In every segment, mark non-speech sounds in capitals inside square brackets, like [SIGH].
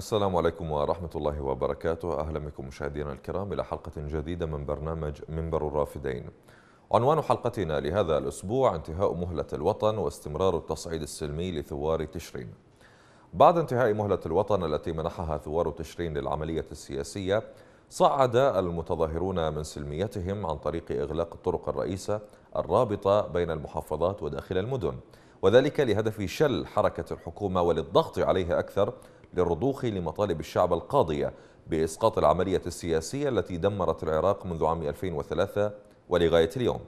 السلام عليكم ورحمة الله وبركاته. أهلا بكم مشاهدينا الكرام إلى حلقة جديدة من برنامج منبر الرافدين. عنوان حلقتنا لهذا الأسبوع انتهاء مهلة الوطن واستمرار التصعيد السلمي لثوار تشرين. بعد انتهاء مهلة الوطن التي منحها ثوار تشرين للعملية السياسية صعد المتظاهرون من سلميتهم عن طريق إغلاق الطرق الرئيسة الرابطة بين المحافظات وداخل المدن وذلك لهدف شل حركة الحكومة وللضغط عليها أكثر للرضوخ لمطالب الشعب القاضية بإسقاط العملية السياسية التي دمرت العراق منذ عام 2003 ولغاية اليوم.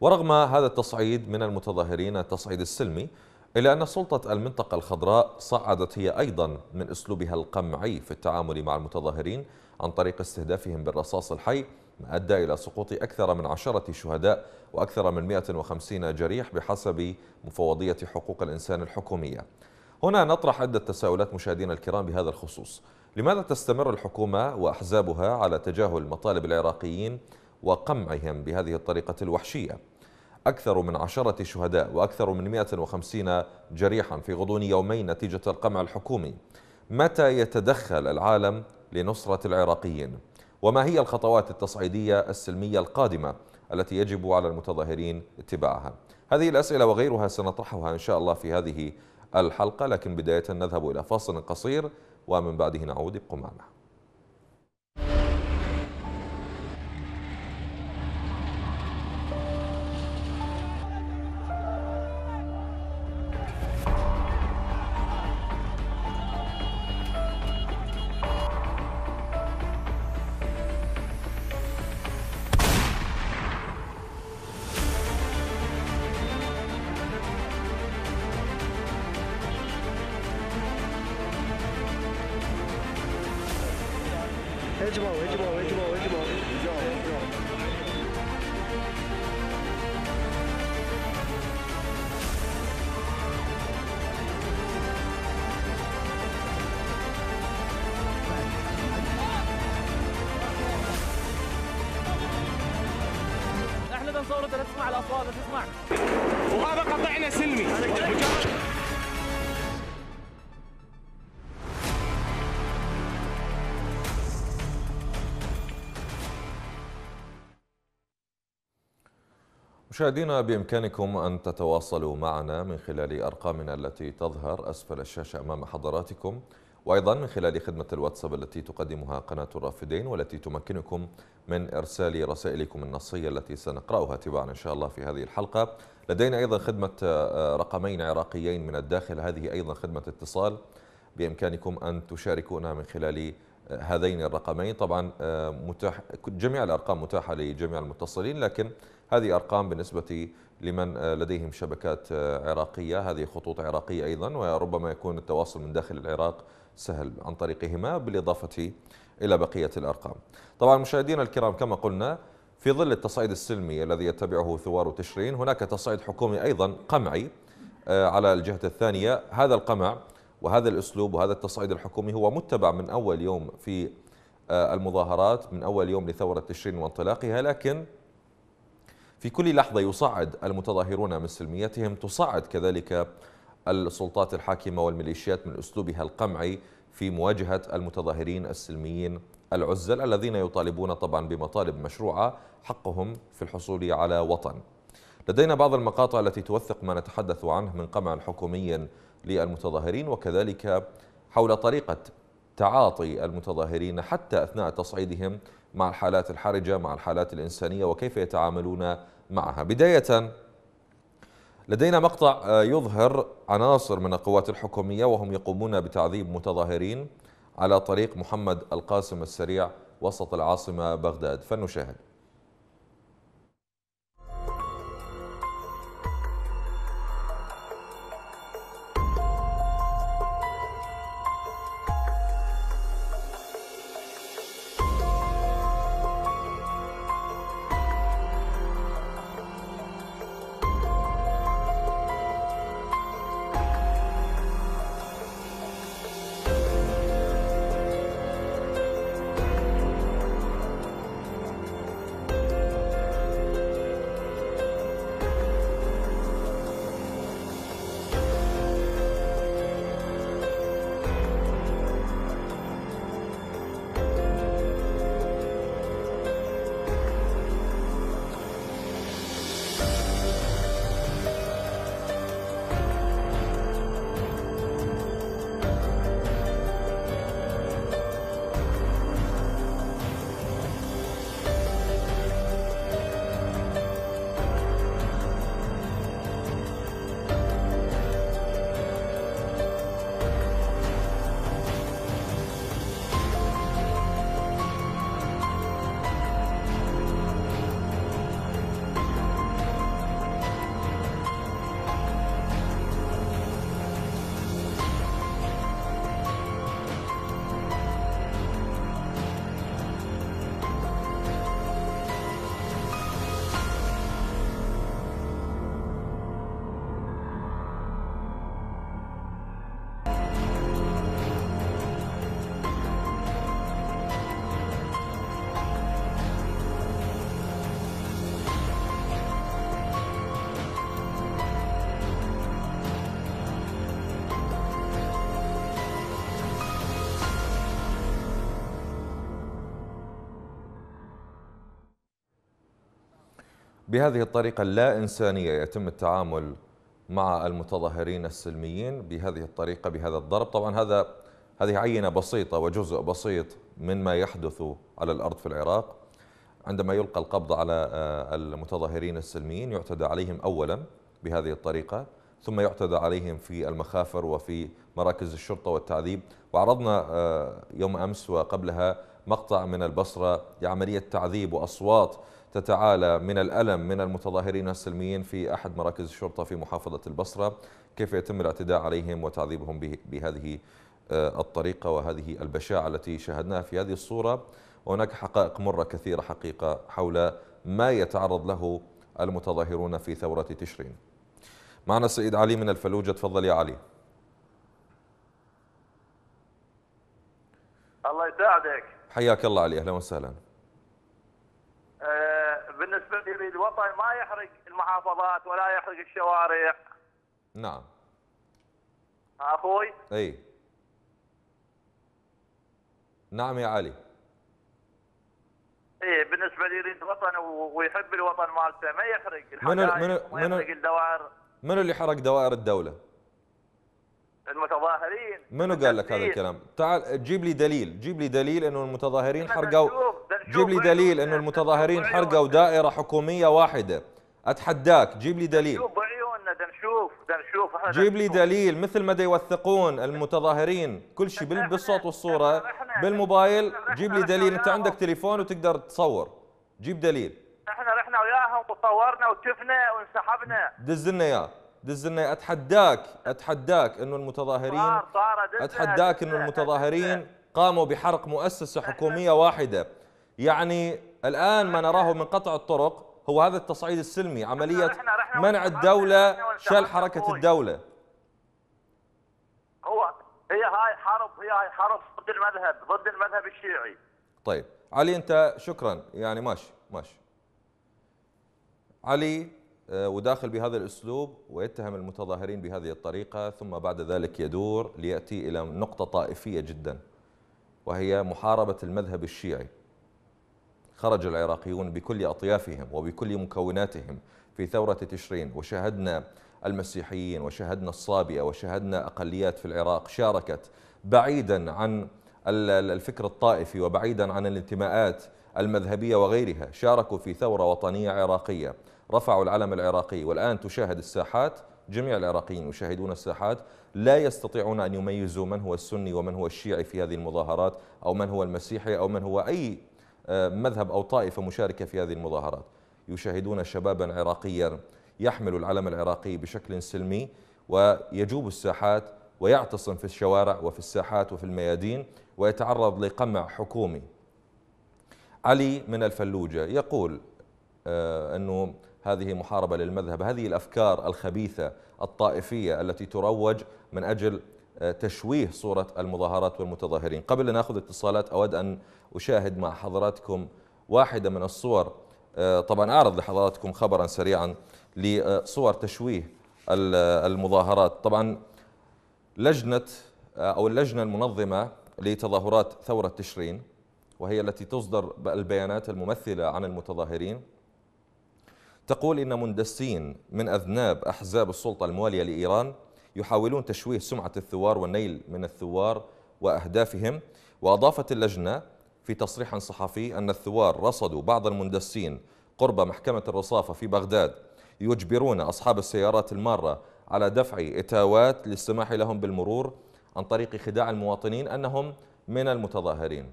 ورغم هذا التصعيد من المتظاهرين التصعيد السلمي إلا أن سلطة المنطقة الخضراء صعدت هي أيضا من أسلوبها القمعي في التعامل مع المتظاهرين عن طريق استهدافهم بالرصاص الحي ما أدى إلى سقوط أكثر من عشرة شهداء وأكثر من 150 جريح بحسب مفوضية حقوق الإنسان الحكومية. هنا نطرح عدة تساؤلات مشاهدينا الكرام بهذا الخصوص. لماذا تستمر الحكومة وأحزابها على تجاهل مطالب العراقيين وقمعهم بهذه الطريقة الوحشية؟ أكثر من عشرة شهداء وأكثر من 150 جريحا في غضون يومين نتيجة القمع الحكومي. متى يتدخل العالم لنصرة العراقيين؟ وما هي الخطوات التصعيدية السلمية القادمة التي يجب على المتظاهرين اتباعها؟ هذه الأسئلة وغيرها سنطرحها إن شاء الله في هذه الحلقة لكن بداية نذهب إلى فاصل قصير ومن بعده نعود ابقوا مشاهدينا بإمكانكم أن تتواصلوا معنا من خلال أرقامنا التي تظهر أسفل الشاشة أمام حضراتكم وأيضا من خلال خدمة الواتساب التي تقدمها قناة الرافدين والتي تمكنكم من إرسال رسائلكم النصية التي سنقرأها تباعا إن شاء الله في هذه الحلقة. لدينا أيضا خدمة آه، رقمين عراقيين من الداخل. هذه أيضا خدمة اتصال. بإمكانكم أن تشاركونا من خلال آه، هذين الرقمين. طبعا آه، متاح جميع الأرقام متاحة لجميع المتصلين لكن هذه أرقام بالنسبة لمن لديهم شبكات عراقية. هذه خطوط عراقية أيضا وربما يكون التواصل من داخل العراق سهل عن طريقهما بالإضافة إلى بقية الأرقام. طبعا مشاهدينا الكرام كما قلنا في ظل التصعيد السلمي الذي يتبعه ثوار تشرين هناك تصعيد حكومي أيضا قمعي آه، على الجهة الثانية. هذا القمع وهذا الأسلوب وهذا التصعيد الحكومي هو متبع من أول يوم في آه، المظاهرات من أول يوم لثورة تشرين وانطلاقها لكن في كل لحظة يصعد المتظاهرون من سلميتهم تصعد كذلك السلطات الحاكمة والميليشيات من أسلوبها القمعي في مواجهة المتظاهرين السلميين العزل الذين يطالبون طبعا بمطالب مشروعة حقهم في الحصول على وطن. لدينا بعض المقاطع التي توثق ما نتحدث عنه من قمع حكومي للمتظاهرين وكذلك حول طريقة تعاطي المتظاهرين حتى أثناء تصعيدهم مع الحالات الحرجة مع الحالات الإنسانية وكيف يتعاملون معها. بداية لدينا مقطع آه، يظهر عناصر من القوات الحكومية وهم يقومون بتعذيب متظاهرين على طريق محمد القاسم السريع وسط العاصمة بغداد. فلنشاهد. بهذه الطريقة اللا إنسانية يتم التعامل مع المتظاهرين السلميين بهذه الطريقة بهذا الضرب. طبعا هذا هذه عينة بسيطة وجزء بسيط من ما يحدث على الأرض في العراق. عندما يلقى القبض على آه، المتظاهرين السلميين يعتدى عليهم أولا بهذه الطريقة ثم يعتدى عليهم في المخافر وفي مراكز الشرطة والتعذيب. وعرضنا آه، يوم أمس وقبلها مقطع من البصرة لعملية تعذيب وأصوات تتعالى من الألم من المتظاهرين السلميين في أحد مراكز الشرطة في محافظة البصرة. كيف يتم الاعتداء عليهم وتعذيبهم بهذه آه، الطريقة وهذه البشاعة التي شاهدناها في هذه الصورة؟ وهناك حقائق مرة كثيرة حقيقة حول ما يتعرض له المتظاهرون في ثورة تشرين. معنا السيد علي من الفلوجة. تفضل يا علي. الله يساعدك. حياك الله علي. أهلا وسهلا. بالنسبة لي الوطن ما يحرق المحافظات ولا يحرق الشوارع. نعم. أخوي؟ إي. نعم يا علي. إيه بالنسبة لي يريد وطن ويحب الوطن مالته ما يحرق منو منو منو الدوائر. منو اللي حرق دوائر الدولة؟ المتظاهرين منو قال لك هذا الكلام؟ تعال جيب لي دليل، جيب لي دليل إنه المتظاهرين حرقوا جيب لي دليل إنه المتظاهرين حرقوا دائرة حكومية واحدة. أتحداك جيب لي دليل. نشوف بعيوننا نشوف نشوف جيب لي دليل مثل ما يوثقون المتظاهرين. كل شيء بالصوت والصورة بالموبايل جيب لي دليل. أنت عندك تليفون وتقدر تصور. جيب دليل. إحنا رحنا وياهم وصورنا وشفنا وانسحبنا. دز لنا إياه. دز لنا أتحداك أتحداك إنه المتظاهرين صار صار أتحداك إنه المتظاهرين قاموا بحرق مؤسسة حكومية واحدة. يعني الآن ما نراه من قطع الطرق هو هذا التصعيد السلمي عملية منع الدولة شل حركة الدولة. هو هي هاي حرب هي هاي حرب ضد المذهب ضد المذهب الشيعي. طيب علي أنت شكرا. يعني ماشي ماشي. علي؟ وداخل بهذا الأسلوب ويتهم المتظاهرين بهذه الطريقة ثم بعد ذلك يدور ليأتي إلى نقطة طائفية جدا وهي محاربة المذهب الشيعي. خرج العراقيون بكل أطيافهم وبكل مكوناتهم في ثورة تشرين وشاهدنا المسيحيين وشاهدنا الصابئة وشاهدنا أقليات في العراق شاركت بعيدا عن الفكر الطائفي وبعيدا عن الانتماءات المذهبية وغيرها. شاركوا في ثورة وطنية عراقية. رفعوا العلم العراقي. والآن تشاهد الساحات جميع العراقيين يشاهدون الساحات لا يستطيعون أن يميزوا من هو السني ومن هو الشيعي في هذه المظاهرات أو من هو المسيحي أو من هو أي آه، مذهب أو طائفة مشاركة في هذه المظاهرات. يشاهدون شبابا عراقيا يحمل العلم العراقي بشكل سلمي ويجوب الساحات ويعتصم في الشوارع وفي الساحات وفي الميادين ويتعرض لقمع حكومي. علي من الفلوجة يقول آه، أنه هذه محاربة للمذهب. هذه الأفكار الخبيثة الطائفية التي تروج من أجل آه، تشويه صورة المظاهرات والمتظاهرين. قبل أن أخذ اتصالات أود أن أشاهد مع حضراتكم واحدة من الصور. آه، طبعا أعرض لحضراتكم خبرا سريعا لصور تشويه المظاهرات. طبعا لجنة أو اللجنة المنظمة لتظاهرات ثورة تشرين وهي التي تصدر البيانات الممثلة عن المتظاهرين. تقول إن مندسين من أذناب أحزاب السلطة الموالية لإيران يحاولون تشويه سمعة الثوار والنيل من الثوار وأهدافهم وأضافت اللجنة في تصريح صحفي أن الثوار رصدوا بعض المندسين قرب محكمة الرصافة في بغداد يجبرون أصحاب السيارات المارة على دفع إتاوات للسماح لهم بالمرور عن طريق خداع المواطنين أنهم من المتظاهرين.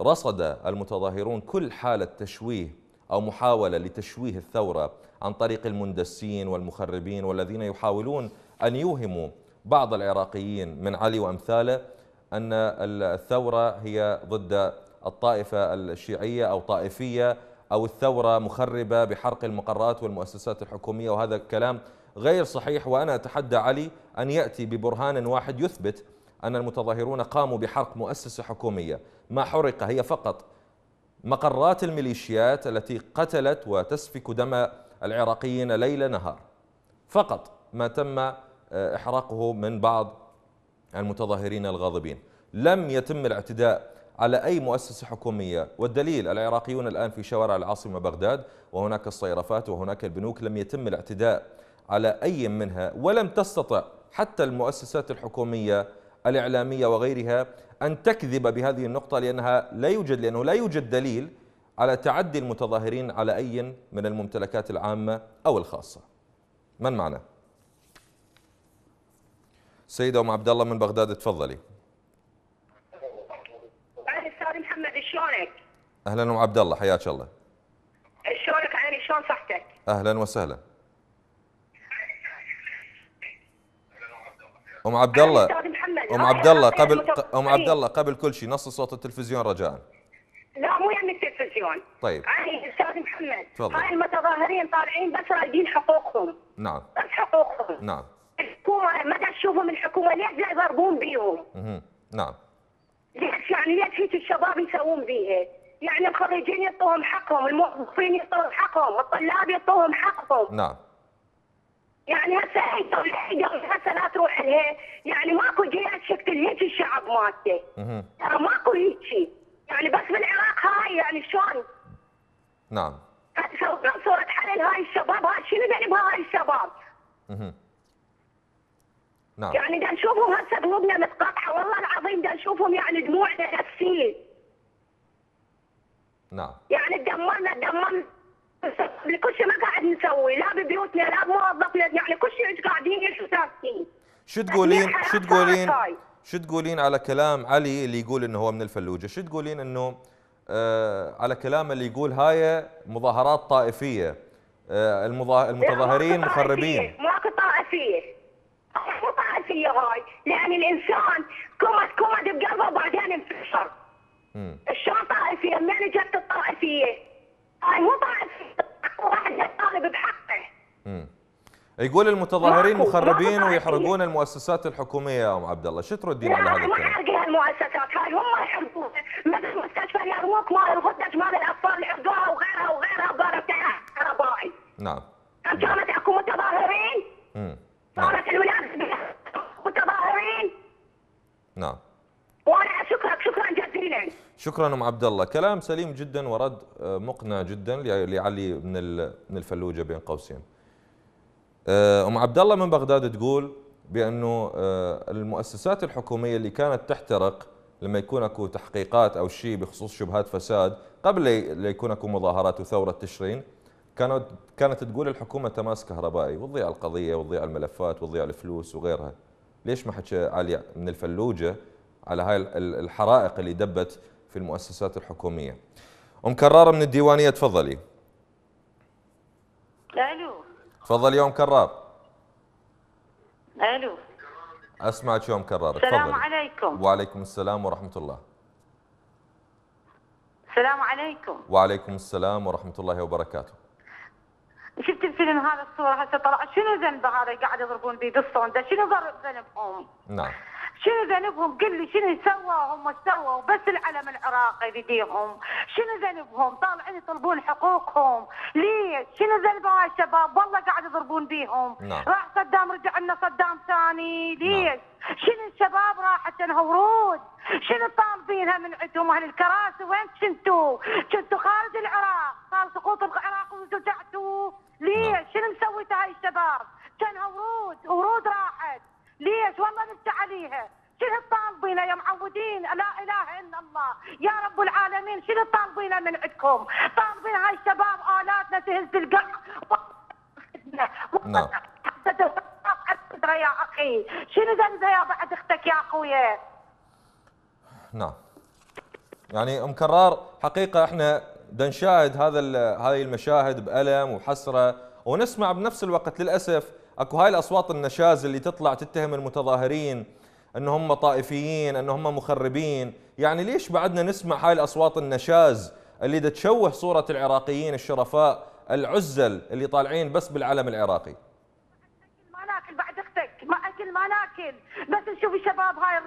رصد المتظاهرون كل حالة تشويه أو محاولة لتشويه الثورة عن طريق المندسين والمخربين والذين يحاولون أن يوهموا بعض العراقيين من علي وأمثاله أن الثورة هي ضد الطائفة الشيعية أو طائفية أو الثورة مخربة بحرق المقرات والمؤسسات الحكومية وهذا الكلام غير صحيح وأنا أتحدى علي أن يأتي ببرهان واحد يثبت أن المتظاهرون قاموا بحرق مؤسسة حكومية ما حرق هي فقط مقرات الميليشيات التي قتلت وتسفك دم العراقيين ليل نهار. فقط ما تم آه، إحراقه من بعض المتظاهرين الغاضبين. لم يتم الاعتداء على أي مؤسسة حكومية. والدليل العراقيون الآن في شوارع العاصمة بغداد وهناك الصيرفات وهناك البنوك لم يتم الاعتداء على أي منها ولم تستطع حتى المؤسسات الحكومية الإعلامية وغيرها أن تكذب بهذه النقطة لأنها لا يوجد لأنه لا يوجد دليل على تعدي المتظاهرين على أي من الممتلكات العامة أو الخاصة من معنا؟ سيدة أم عبد الله من بغداد تفضلي أستاذ محمد شلونك؟ أهلا أم عبد الله حياك الله شلونك عيني شلون صحتك؟ أهلا وسهلا أم عبد الله أم عبد الله قبل أم عبد الله قبل كل شيء نص صوت التلفزيون رجاء. لا مو يعني التلفزيون. طيب. علي أستاذ محمد. تفضل. هاي المتظاهرين طالعين بس رايدين حقوقهم. نعم. بس حقوقهم. نعم. الحكومة ما تشوفهم الحكومة ليش لا يضربون بيهم؟ مهم. نعم. ليش؟ يعني ليش هيك الشباب يسوون بيها؟ يعني الخريجين يعطوهم حقهم، الموظفين يعطوهم حقهم، الطلاب يعطوهم حقهم، نعم. يعني هسه الدولة هسه لا تروح لها، يعني ماكو جهه شكل هيك الشعب مالته. ترى ماكو هيك يعني بس بالعراق هاي يعني شلون؟ نعم. صورة صورة حلل هاي الشباب؟ هاي شنو ذنب هاي الشباب؟ مهم. نعم. يعني دا نشوفهم هسه قلوبنا متقطعة والله العظيم دا نشوفهم يعني دموعنا نفسية. نعم. يعني تدمرنا تدمرنا كل شيء ما قاعد نسوي لا ببيوتنا لا بموظفنا يعني كل شيء قاعدين يعيشوا ساكتين. شو تقولين؟ الحياة شو تقولين. شو تقولين على كلام علي اللي يقول إنه هو من الفلوجة؟ شو تقولين إنه آه على كلام اللي يقول هاي مظاهرات طائفية؟ آه المظا- المتظاهرين مخربين. ماكو طائفية. مو طائفية هاي. لأن الإنسان كمد كمد بقلبه وبعدين انفجر. شلون طائفية؟ منين جت يطالب بحقه. يقول المتظاهرين مخربين ويحرقون المؤسسات الحكومية يا أم عبد الله. شو تردين على هذا هاي ما الكلام؟ حرقها المؤسسات هاي. هم يحرقوها مثل مستشفى اليرموك مال الغدة مال الأطفال حرقوها وغيرها وغيرها ضرب كهربائي نعم. كانت أكو متظاهرين؟ مم. نعم. كانت الولاد متظاهرين؟ نعم وأنا اشكرك شكرا جزيلا شكرا أم عبد الله. كلام سليم جدا ورد آه، مقنع جدا لعلي من من الفلوجة بين قوسين. آه، أم عبد الله من بغداد تقول بأنه آه، المؤسسات الحكومية اللي كانت تحترق لما يكون أكو تحقيقات أو شيء بخصوص شبهات فساد قبل يكون أكو مظاهرات وثورة تشرين كانت كانت تقول الحكومة تماس كهربائي وتضيع القضية وتضيع الملفات وتضيع الفلوس وغيرها. ليش ما حكى علي من الفلوجة على هاي ال- ال- الحرائق اللي دبت في المؤسسات الحكومية. أم كرارة من الديوانية تفضلي. ألو. تفضلي يا أم كرار ألو. اسمعك يا أم كرار السلام تفضلي. عليكم. وعليكم السلام ورحمة الله. السلام عليكم. وعليكم السلام ورحمة الله وبركاته. شفت الفيلم هذا الصورة هسه طلع شنو ذنب هذا قاعد يضربون بيه بالصندة شنو ضرب ذنبهم؟ نعم. شنو ذنبهم؟ قل لي شنو سووا هم سووا بس العلم العراقي بيديهم شنو ذنبهم؟ طالعين يطلبون حقوقهم. ليش؟ شنو ذنب هاي الشباب؟ والله قاعد يضربون بيهم. نعم. راح صدام رجع لنا صدام ثاني. ليش؟ شنو الشباب راحت لها ورود؟ شنو طالبينها من عندهم أهل الكراسي؟ وين كنتوا؟ كنتوا خارج العراق. صار سقوط العراق ورجعتوا نعم. ليش؟ شنو مسويتوا هاي الشباب؟ كانها ورود. ورود راحت. ليش؟ والله نبكي عليها. شنو طالبينه يا معودين؟ لا إله إلا الله. يا رب العالمين شنو طالبينه من عندكم؟ طالبين هاي الشباب آلاتنا تهز القع نعم. يا أخي شنو ذنبها يا بعد أختك يا اخويا نعم. يعني أم كرار حقيقة إحنا نشاهد هذا هاي المشاهد بألم وحسرة ونسمع بنفس الوقت للأسف أكو هاي الأصوات النشاز اللي تطلع تتهم المتظاهرين إن هم طائفيين إن هم مخربين. يعني ليش بعدنا نسمع هاي الأصوات النشاز اللي تشوه صورة العراقيين الشرفاء العزل اللي طالعين بس بالعلم العراقي؟ ما ناكل بعد أختك ما أكل ما ناكل. بس نشوف الشباب هاي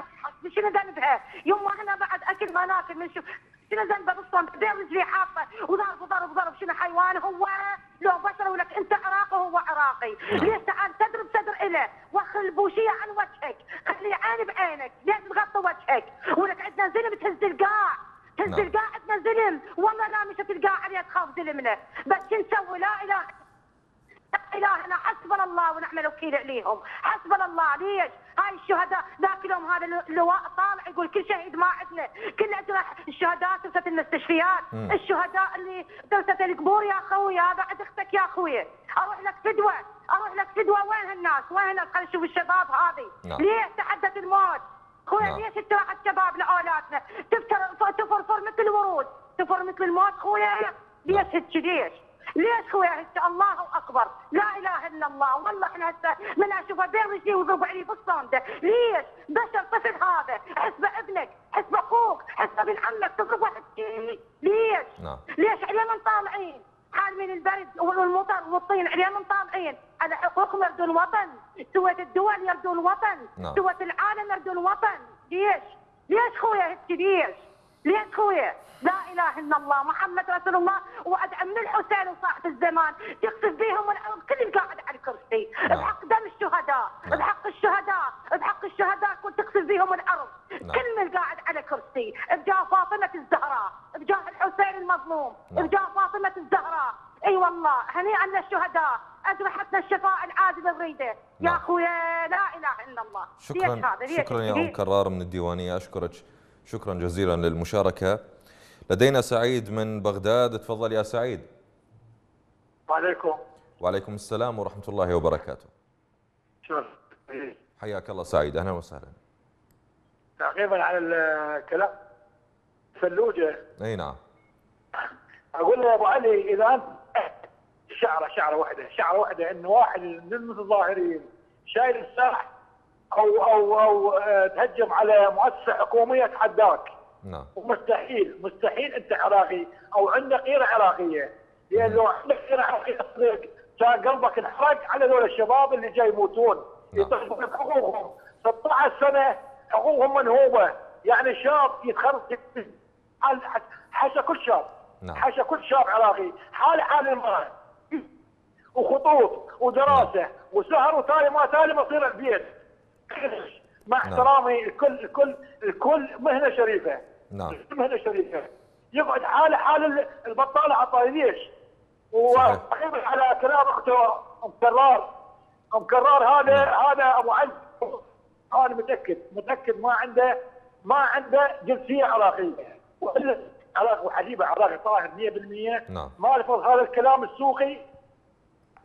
شنو ذنبها؟ يوم إحنا بعد أكل ما ناكل بنشوف شنو ذنبه بالصمت بين رجلي حاطه وضرب ضرب ضرب شنو حيوان هو؟ لو بشر ولك انت عراقي وهو عراقي. ليش تعال تدرب صدر إله؟ وخل البوشيه عن وجهك. خلي لي عين بعينك. ليش تغطي وجهك؟ ولك عندنا زلم تهز القاع تهز نعم. القاع عندنا زلم والله لا مشت القاع عليها تخاف زلمنا بس شو نسوي؟ لا إله لا إله إلا حسبنا الله ونعم الوكيل عليهم. حسبنا الله. ليش؟ هاي الشهداء ذاك اليوم هذا اللواء طالع يقول كل شهيد ما عندنا كل عندنا الشهداء درست المستشفيات. مم. الشهداء اللي درست القبور يا أخوي هذا عند أختك يا أخوي. أروح لك فدوة. أروح لك فدوة. وين هالناس وين الناس؟ خلينا نشوف الشباب هذه. نعم. ليش تحدث الموت؟ خويا نعم. ليش تراح الشباب لأولادنا؟ تفكر تفرفر مثل الورود. تفر مثل الموت خويا ليش. هيك؟ ليش؟ ليش خويا هيك الله أكبر لا إله إلا الله والله إحنا هسه من اشوفه بين رجلي ويضرب علي بالصندة ليش؟ بشر طفل هذا حسبه ابنك حسبه أخوك حسبه بن عمك تضرب واحد. ليش؟ نعم. ليش علينا طالعين؟ حال من البرد والمطر والطين علينا طالعين على حقوقهم يردون وطن سويت الدول يردون وطن نعم. سويت العالم يردون وطن ليش؟ ليش خويا هيك ليش؟ خويا؟ لا إله إلا الله محمد رسول الله وادعم من الحسين وصاحب الزمان يقصف بيهم الأرض كل قاعد على الكرسي نعم. بحق دم الشهداء نعم. بحق الشهداء بحق الشهداء كنت تقصف بيهم الأرض نعم. كل من قاعد على كرسي بجاه فاطمة الزهراء بجاه الحسين المظلوم نعم. بجاه فاطمة الزهراء أي والله هنيئا للشهداء اجرحتنا الشفاء العاجل نريده يا نعم. اخويا لا إله إلا الله شكرا؟ شكرا يا؟ أم كرار من الديوانية أشكرك شكرا جزيلا للمشاركة. لدينا سعيد من بغداد. تفضل يا سعيد. وعليكم. وعليكم السلام ورحمة الله وبركاته. شوف حياك الله سعيد. أهلا وسهلا. تعقيبا على الكلام. فلوجة. أي نعم. أقول له يا أبو علي إذا أنت شعرة شعرة واحدة شعرة واحدة انه واحد من المتظاهرين شايل السلاح أو أو أو آه، تهجم على مؤسسة حكومية تحداك نعم. ومستحيل مستحيل أنت عراقي أو عندك غيره عراقية. لأن لو عندك غيره عراقيه كان قلبك انحرق على ذول الشباب اللي جاي يموتون. نعم. يطلبون بحقوقهم 16 سنة حقوقهم منهوبة. يعني شاب يتخرج حاشا كل شاب. نعم. حاشا كل شاب عراقي. حال حال المرأة. وخطوط ودراسة وسهر وتالي ما تالي مصير البيت. مع نعم. احترامي الكل الكل الكل مهنة شريفة. نعم. مهنة شريفة. يقعد حاله حال ال- البطالة عطاي ليش؟ وأخيراً على كلام أخته أم كرار. أم كرار هذا هذا أبو علي. أنا متأكد. متأكد ما عنده ما عنده جنسية عراقية. وإلا عراقي وحبيبة عراقي طاهر 100% نعم. ما يلفظ هذا الكلام السوقي.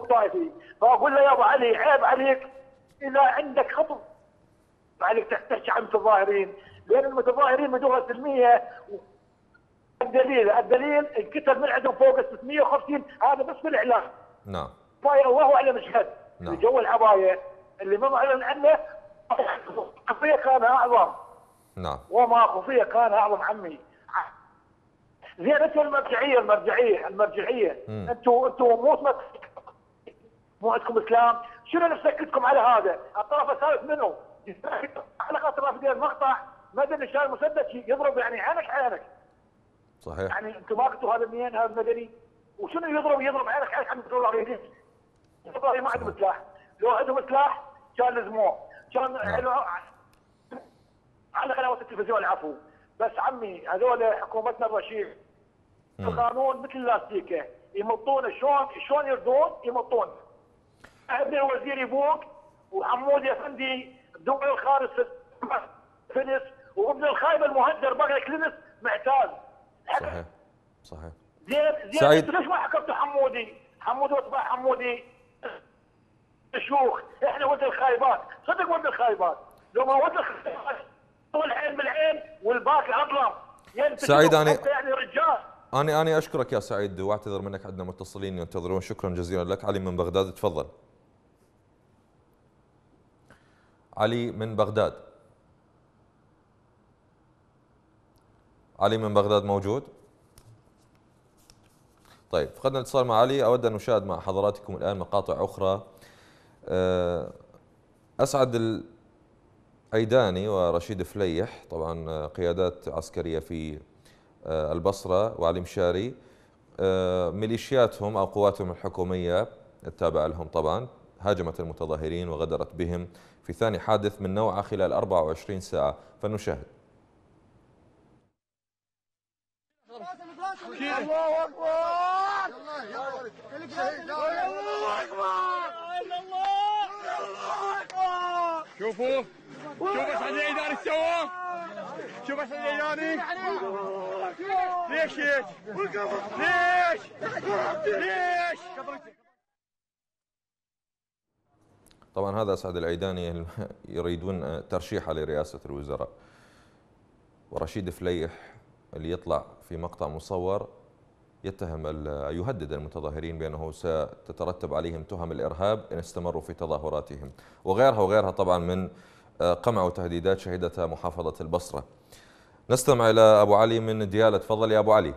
الطائفي فأقول له يا أبو علي عيب عليك. إذا عندك خطب عليك تحتاج عن المتظاهرين. لأن المتظاهرين بدون سلمية. الدليل الدليل انكتب من عندهم فوق ال 650 هذا بس بالاعلام نعم. باي الله اعلم إيش قد نعم. جو العباية. اللي ما معلن عنه خفية كان أعظم. نعم. وما خفية كان أعظم عمي. زين أنتم المرجعية المرجعية. المرجعيه. أنتم أنتم مو مو عندكم إسلام. شنو نسكتكم على هذا؟ الطرف الثالث منه؟ على خاطر رافدين المقطع مدني شايل مسدس يضرب يعني عينك عينك. صحيح. يعني أنتم ما قلتوا هذا منين هذا مدني وشنو يضرب؟ يضرب عينك عينك عم تقول الله يهديك والله ما عندهم سلاح. لو عندهم سلاح كان لزموه كان لو- على قنوات التلفزيون العفو. بس عمي هذول حكومتنا الرشيد. القانون مثل اللاستيكة. يمطون شلون شلون يردون؟ يمطون. ابن الوزير يبوق وحمود افندي دول الخارج فنس وابن الخايب المهدر بقى كلينس معتاد. صحيح صحيح. زين زين سعيد. ليش ما حكمتوا حمودي؟ حمودي واتباع حمودي. شيوخ إحنا ولد الخايبات. صدق ولد الخايبات. لو ما ولد الخايبات العين بالعين والباقي اظلم سعيد، أنت يعني رجال. أنا أنا أشكرك يا سعيد وأعتذر منك عندنا متصلين ينتظرون. شكرا جزيلا لك. علي من بغداد تفضل. علي من بغداد. علي من بغداد موجود. طيب فقدنا الاتصال مع علي. أود أن نشاهد مع حضراتكم الآن مقاطع أخرى. أه، أسعد العيداني ورشيد فليح طبعا قيادات عسكرية في آه، البصرة وعلي مشاري. آه، ميليشياتهم أو قواتهم الحكومية التابعة لهم طبعا. هاجمت المتظاهرين وغدرت بهم في ثاني حادث من نوعه خلال 24 ساعة. فلنشاهد الله اكبر الله اكبر شوفوا. شوفوا اسعد العيداني إيش سوى. شوف اسعد العيداني ليش ليش؟ ليش؟ ليش؟ طبعا هذا أسعد العيداني [LAUGHS] يريدون ترشيحه لرئاسة الوزراء. ورشيد فليح اللي يطلع في مقطع مصور يتهم يهدد المتظاهرين بأنه ستترتب عليهم تهم الإرهاب إن استمروا في تظاهراتهم. وغيرها وغيرها طبعا من قمع وتهديدات شهدتها محافظة البصرة. نستمع إلى أبو علي من ديالة. تفضل يا أبو علي.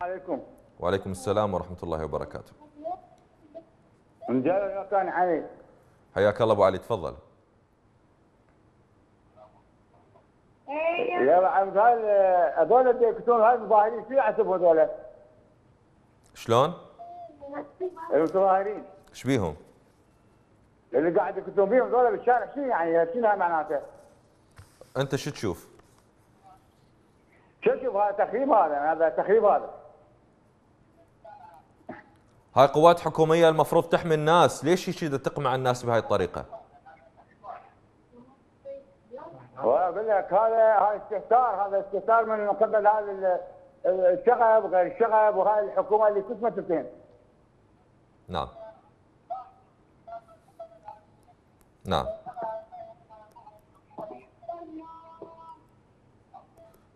عليكم. وعليكم السلام ورحمة الله وبركاته. من ديالة كان علي حياك الله أبو علي تفضل يا عم هذول هذول اللي يكتبون هاي المظاهرين شو يحسبوا هذول شلون؟ المتظاهرين إيش بيهم؟ اللي قاعد يكتبون فيهم هذول بالشارع شو يعني شنو هاي معناته؟ أنت شو تشوف؟ شو شوف هذا تخريب هذا هذا تخريب هذا هاي قوات حكومية المفروض تحمي الناس. ليش هيك تقمع الناس بهاي الطريقة؟ واقول لك هذا هاي استهتار هذا استهتار من قبل هذا ال- الشغب غير الشغب وهاي الحكومة اللي كنت ما تفهم نعم. نعم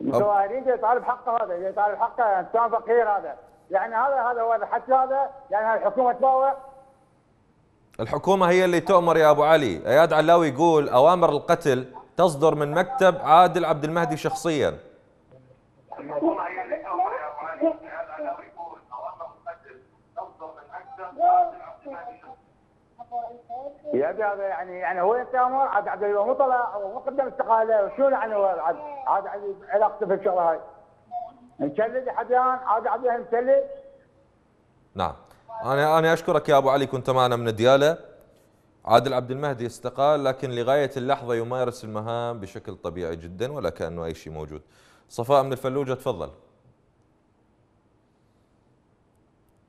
المتظاهرين يطالب حقه هذا يطالب حقه إنسان فقير هذا. يعني هذا هذا هو حتى هذا يعني هاي الحكومة تباوع. الحكومة هي اللي تؤمر يا أبو علي. أياد علاوي يقول أوامر القتل تصدر من مكتب عادل عبد المهدي شخصيا. يا أبي هذا يعني يعني هو انت أمر عاد عاد مو طلع ومو قدم استقالة. وشو يعني هو؟ عاد عاد عاد علاقته في الشغله هاي. مشلد حديان عاد عاد مشلد نعم. أنا أنا أشكرك يا أبو علي كنت معنا من ديالة عادل عبد المهدي استقال لكن لغاية اللحظة يمارس المهام بشكل طبيعي جدا ولا كأنه أي شيء موجود. صفاء من الفلوجة تفضل.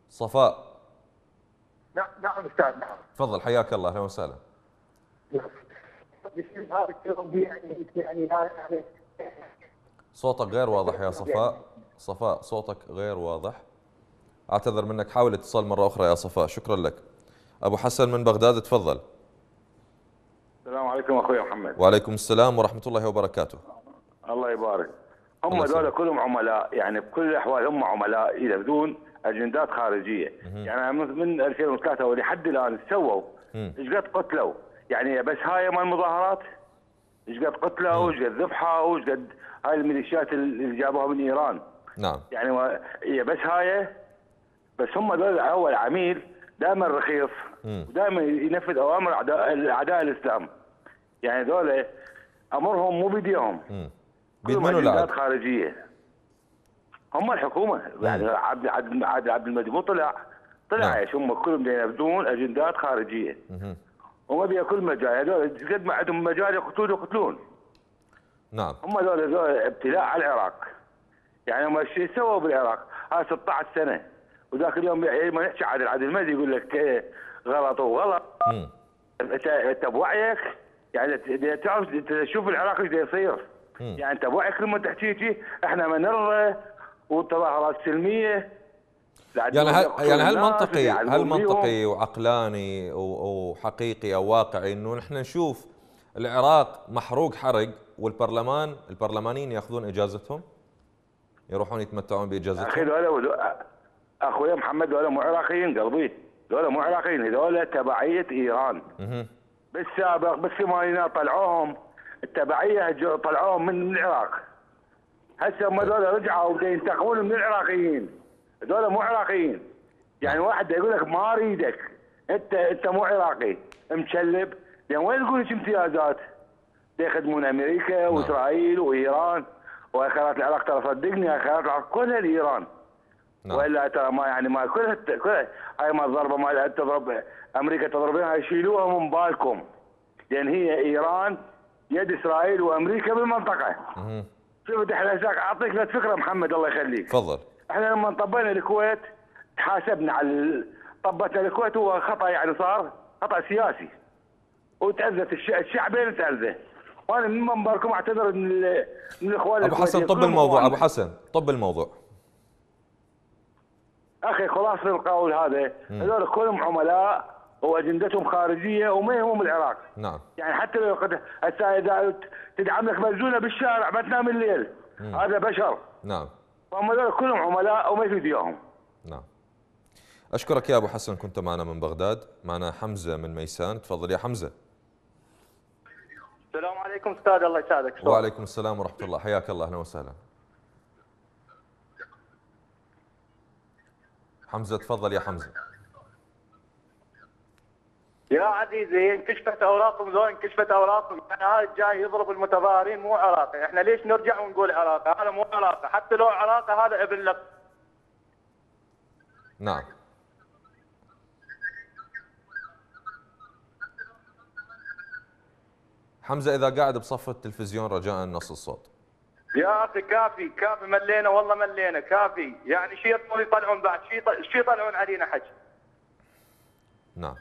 صفاء. نعم نعم أستاذ نعم. تفضل حياك الله أهلا وسهلا. هذا الشغل يعني يعني يعني. صوتك غير واضح يا صفاء صفاء صوتك غير واضح اعتذر منك حاول اتصال مرة أخرى يا صفاء شكرا لك أبو حسن من بغداد تفضل السلام عليكم أخوي محمد وعليكم السلام ورحمة الله وبركاته الله يبارك هم هذول. كلهم عملاء يعني بكل الأحوال هم عملاء اذا بدون أجندات خارجية يعني من من 2003 ولحد الآن إيش سووا؟ مم. إيش قد قتلوا؟ يعني بس هاي مال المظاهرات إيش قد قتلوا؟ إيش قد ذبحوا؟ إيش قد هاي الميليشيات اللي جابوها من إيران. نعم. يعني ما- هي بس هاي بس هم دول أول عميل دائما رخيص مم. ودائما ينفذ أوامر اعداء اعداء الإسلام. يعني دول أمرهم مو بيديهم مم. بيد كلهم منو أجندات لعب خارجية. هم الحكومة. يعني عبد عبد عبد عبد المجيد مو طلع طلع نعم. إيش هم كلهم ينفذون أجندات خارجية. مهم. وما بيها كل مجال. هذول قد ما عندهم مجال يقتلون يقتلون نعم. هم هذول ابتلاء على العراق. يعني هم إيش سووا بالعراق؟ هاي 16 سنة. وذاك اليوم لما نحكي عادل. عادل المهدي يقول لك إيه، غلط وغلط. انت أنت بوعيك. يعني تعرف تشوف العراق إيش يصير. يعني أنت بوعيك لما تحكي إحنا ما نرضى والتظاهرات سلميه يعني هل يعني هل منطقي هل منطقي وعقلاني وحقيقي أو واقعي إنه نحن نشوف العراق محروق حرق؟ والبرلمان البرلمانيين ياخذون إجازتهم؟ يروحون يتمتعون أخي باجازتهم ذولا أخوي محمد ذولا مو عراقيين قلبي. ذولا مو عراقيين هذول تبعية إيران. بالسابق بالثمانينات طلعوهم. التبعية طلعوهم من العراق. هسه هم ذولا رجعوا ينتقمون من العراقيين. ذولا مو عراقيين. يعني واحد يقول لك ما أريدك. انت أنت مو عراقي. مشلب. يعني وين تقول امتيازات؟ يخدمون أمريكا وإسرائيل وإيران. وخيارات العراق ترى صدقني خيارات العراق كلها لإيران. نعم. وإلا ترى ما يعني ما كل هت- كل هاي ما الضربة ما تضرب أمريكا تضربها يشيلوها من بالكم. لأن هي إيران يد إسرائيل وأمريكا بالمنطقة. شوف إحنا هساك أعطيك لك فكرة محمد الله يخليك. تفضل. إحنا لما طبينا الكويت تحاسبنا على طبتنا الكويت هو خطأ يعني صار خطأ سياسي. وتأذت الش- الشعبين تأذى. وأنا من منبركم أعتذر من من الاخوان أبو حسن طب الموضوع أبو. حسن طب الموضوع. أخي خلاصة القول هذا هذول كلهم عملاء وأجندتهم خارجية وما يهمهم العراق. نعم. يعني حتى لو قد هسه إذا تدعم لك مزونه بالشارع ما تنام الليل. هذا بشر. نعم. فهم هذول كلهم عملاء وما يفيد وياهم. نعم. أشكرك يا أبو حسن كنت معنا من بغداد. معنا حمزة من ميسان. تفضل يا حمزة. السلام عليكم أستاذ الله يسعدك؟ وعليكم السلام ورحمة الله. حياك الله أهلا وسهلا. حمزة تفضل يا حمزة. يا عزيزي انكشفت اوراقهم لو انكشفت اوراقهم يعني هذا جاي يضرب المتظاهرين مو عراقي. إحنا ليش نرجع ونقول عراقي؟ هذا مو عراقي. حتى لو عراقي هذا ابن لك. نعم. حمزة إذا قاعد بصف التلفزيون رجاء نص الصوت. يا أخي كافي كافي ملينا والله ملينا كافي. يعني شي يطلعون يطلعون بعد شي شي يطلعون علينا حكي نعم.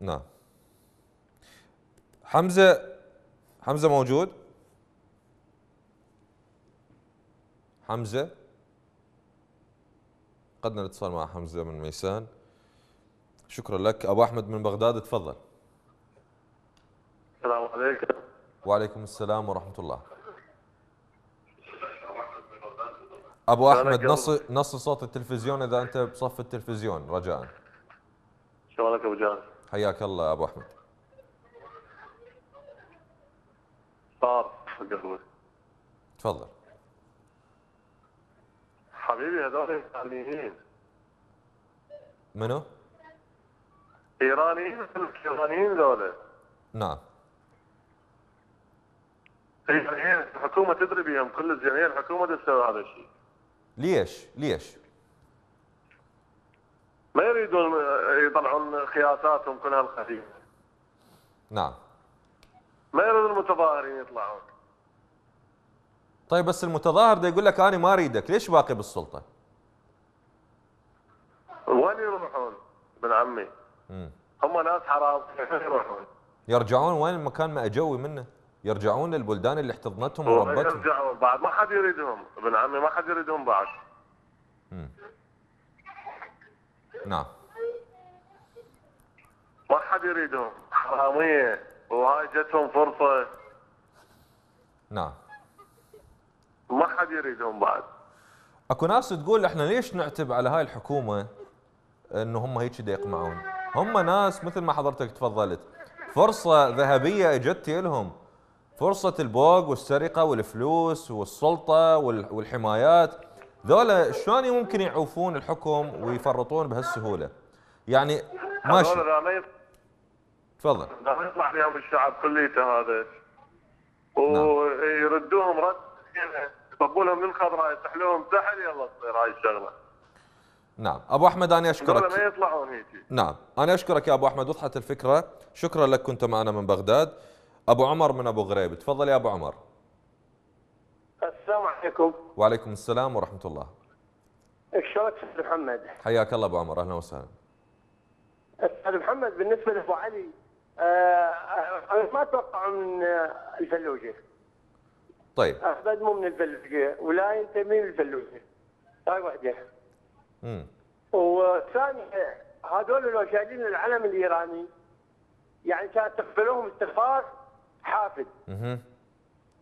نعم. حمزة حمزة موجود؟ حمزة؟ قدنا الاتصال مع حمزة من ميسان. شكرا لك. أبو أحمد من بغداد تفضل. السلام عليكم. وعليكم السلام ورحمة الله. أبو أحمد نص نص صوت التلفزيون إذا أنت بصف التلفزيون. رجاء. شلونك أبو جان؟ حياك الله أبو أحمد. صار قلبي تفضل. حبيبي هذول ايرانيين منو؟ ايرانيين ايرانيين ذولا نعم الحكومة تدري بهم كل الجميع الحكومة تسوي هذا الشيء ليش؟ ليش؟ ما يريدون يطلعون خياساتهم كل هالخفيف نعم ما يريدون المتظاهرين يطلعون طيب بس المتظاهر ده يقول لك أنا ما أريدك ليش باقي بالسلطة؟ وين يروحون ابن عمي. هم ناس حرام يروحون يرجعون وين؟ المكان ما أجوي منه؟ يرجعون للبلدان اللي احتضنتهم وربتهم. يرجعون بعد. ما حد يريدهم. ابن عمي ما حد يريدهم بعد. نعم. ما حد يريدهم. حرامية. وهاي جتهم فرصة. نعم. ما حد يريدهم بعد. اكو ناس تقول إحنا ليش نعتب على هاي الحكومة انه هم هيك يقمعون هم ناس مثل ما حضرتك تفضلت. فرصة ذهبية إجت لهم فرصة البوق والسرقة والفلوس والسلطة وال- والحمايات. ذولا شلون ممكن يعوفون الحكم ويفرطون بهالسهولة؟ يعني ماشي. ما تفضل. لا يطلع فيهم الشعب كليته هذا. نعم. ويردوهم رد. يطبوا لهم للخضراء يسحلوهم سحل يلا تصير هاي الشغلة. نعم. أبو أحمد أنا أشكرك. ما يطلعون هيك. نعم. أنا أشكرك يا أبو أحمد وضحت الفكرة. شكرا لك كنت معنا من بغداد. أبو عمر من أبو غريب. تفضل يا أبو عمر. السلام عليكم. وعليكم السلام ورحمة الله. شلونك أستاذ محمد؟ حياك الله أبو عمر. أهلا وسهلا. أستاذ محمد بالنسبة لأبو علي آه، أنا ما أتوقع من آه، الفلوجة. طيب. ابد مو من الفلوجة ولا ينتمي من الفلوجة؟ هاي واحدة مم. والثانيه هذول لو شايلين العلم الإيراني يعني كانت تقبلوهم استغفار حافل.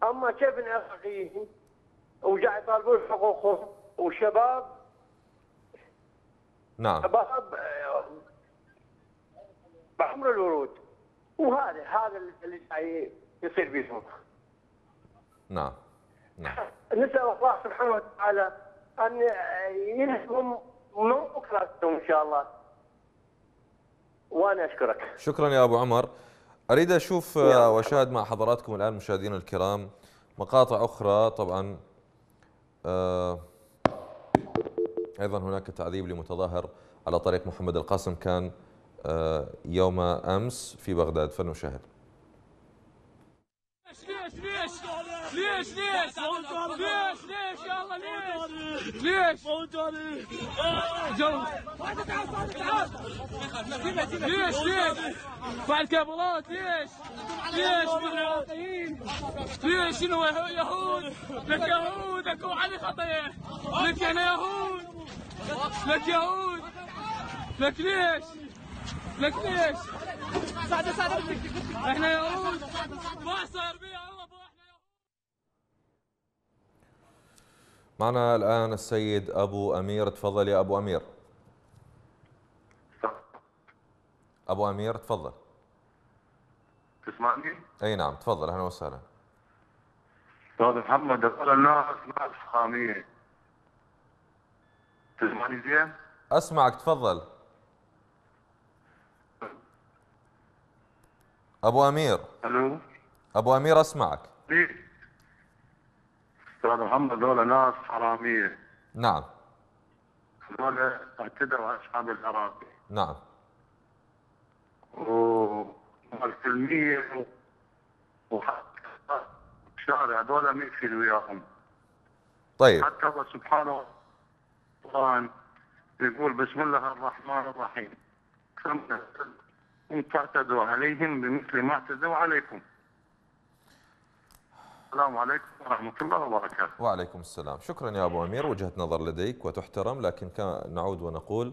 أما كيف العراقيين وقاعد يطالبون حقوقهم. وشباب. نعم. شباب بعمر الورود. وهذا هذا اللي جاي يصير بيهم نعم. نعم. نسأل الله سبحانه وتعالى ان يلهمهم من بكرتهم ان شاء الله وأنا اشكرك شكرا يا أبو عمر أريد أشوف آه، وأشاهد مع حضراتكم الآن مشاهدينا الكرام مقاطع أخرى طبعا آه، أيضا هناك تعذيب لمتظاهر على طريق محمد القاسم كان آه، يوم أمس في بغداد فلنشاهد ليش ليش ليش ليش ليش ليش يلا ليش ليش؟ جو ليش؟ ليش مع الكاميرات ليش؟ ليش؟ مع العراقيين ليش؟ شنو يهود؟ لك يهود لك علي خطيه لك أنا يهود. لك يهود. لك ليش؟ لك ليش؟ سعد سعد إحنا يهود. ما صار بيها الله إحنا يهود معنا الآن السيد أبو أمير. تفضل يا أبو أمير. أبو أمير تفضل. تسمعني؟ أي نعم تفضل. أهلا وسهلا. أستاذ محمد هذول الناس ناس خاميه تسمعني زين؟ أسمعك تفضل. أبو أمير. ألو؟ أبو أمير أسمعك. ليه؟ أستاذ محمد هذول ناس حرامية. نعم. هذول اعتدوا على أصحاب العراق نعم. ومال سلميه وحتى الشارع هذول ما يفيد وياهم. طيب. حتى الله سبحانه وتعالى يقول بسم الله الرحمن الرحيم. كم إن تعتدوا عليهم بمثل ما اعتدوا عليكم. السلام عليكم ورحمة الله وبركاته. وعليكم السلام. شكرا يا أبو أمير وجهة نظر لديك وتحترم لكن نعود ونقول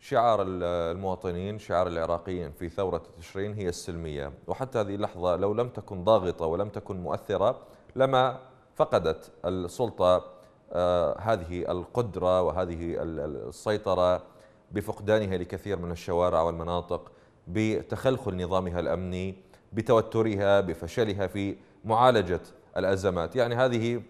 شعار ال- المواطنين شعار العراقيين في ثورة تشرين هي السلمية. وحتى هذه اللحظة لو لم تكن ضاغطة ولم تكن مؤثرة لما فقدت السلطة آه، هذه القدرة وهذه ال- ال- السيطرة بفقدانها لكثير من الشوارع والمناطق بتخلخل نظامها الأمني بتوترها بفشلها في معالجة الأزمات. يعني هذه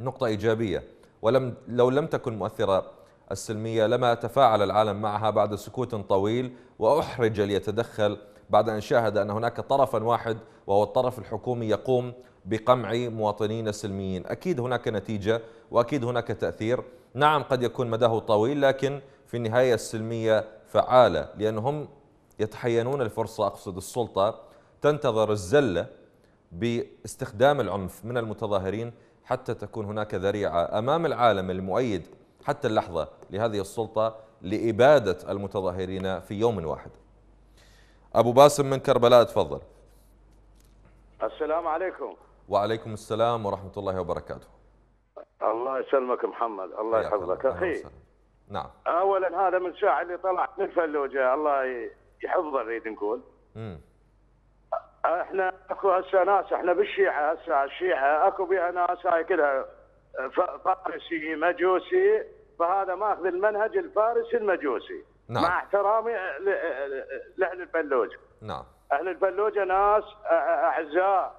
نقطة إيجابية. ولم لو لم تكن مؤثرة السلمية لما تفاعل العالم معها بعد سكوت طويل وأحرج ليتدخل بعد أن شاهد أن هناك طرفا واحد وهو الطرف الحكومي يقوم بقمع مواطنين سلميين أكيد هناك نتيجة وأكيد هناك تأثير. نعم قد يكون مداه طويل لكن في النهاية السلمية فعالة لأنهم يتحينون الفرصة. أقصد السلطة تنتظر الزلة باستخدام العنف من المتظاهرين حتى تكون هناك ذريعة أمام العالم المؤيد حتى اللحظة لهذه السلطة لإبادة المتظاهرين في يوم واحد. أبو باسم من كربلاء تفضل. السلام عليكم. وعليكم السلام ورحمة الله وبركاته. الله يسلمك محمد. الله. يحفظك. وسهلا. نعم. اولا هذا من ساعه اللي طلع من الفلوجه الله يحفظه نريد نقول. مم. إحنا اكو هسه ناس إحنا بالشيعة هسه الشيعة اكو بها ناس هاي كلها فارسي مجوسي فهذا ماخذ المنهج الفارسي المجوسي. نعم. مع احترامي لأهل الفلوجه نعم. أهل الفلوجه ناس أعزاء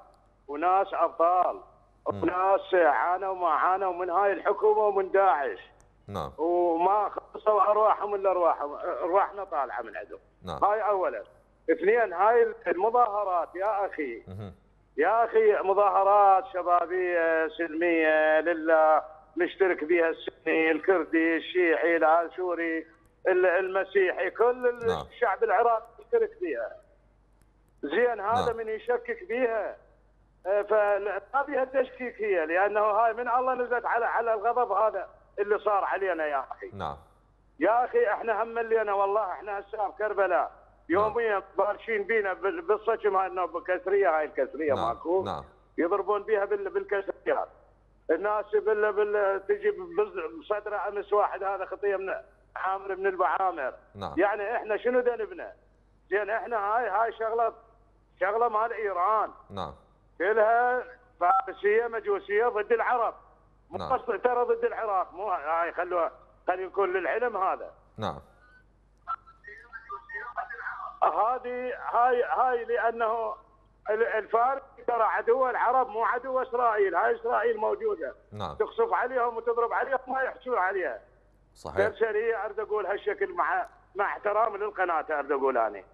وناس أبطال وناس عانوا ما عانوا من هاي الحكومة ومن داعش. نعم. وما خلصوا أرواحهم إلا أرواحهم أرواحنا طالعة من عندهم. نعم. هاي اولا. اثنين هاي المظاهرات. يا أخي. يا أخي مظاهرات شبابية سلمية لله نشترك بها السني الكردي الشيعي الاشوري ال- المسيحي كل نعم. الشعب العراقي يشترك بها زين هذا نعم. من يشكك بها آه، فما بها تشكيك هي لأنه هاي من الله نزلت على على الغضب هذا اللي صار علينا يا أخي. نعم. يا أخي إحنا هم ملينا والله إحنا هسه بكربلاء يوميا بارشين بينا بال- بالصجم هاي إنه بالكسرية هاي الكسرية نعم ماكو. نعم. يضربون بها بال- بالكسريات الناس بال بال تجي بصدره أمس واحد هذا خطية من عامر من البعامر نعم. يعني إحنا شنو ذنبنا؟ زين إحنا هاي هاي شغله شغلة مال إيران. نعم. كلها فارسية مجوسية ضد العرب. مو نعم. ترى ضد العراق. مو هاي خلوها خلينا نكون للعلم هذا. نعم. هذه هاي هاي لأنه ال- الفارس ترى عدو العرب مو عدو إسرائيل هاي إسرائيل موجودة. نعم. تقصف عليهم وتضرب عليهم ما يحجون عليها. صحيح. سرسريه اريد أقول هالشكل مع مع احترامي للقناة اريد أقول اني